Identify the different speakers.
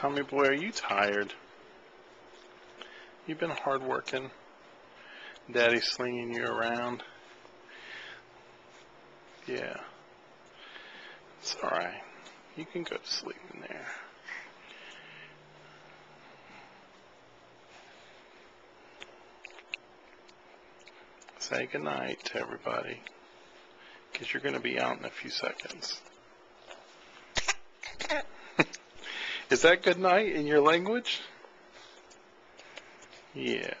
Speaker 1: Tommy boy, are you tired? You've been hard working. Daddy slinging you around. Yeah. It's alright. You can go to sleep in there. Say goodnight to everybody. Because you're going to be out in a few seconds. Is that good night in your language? Yeah.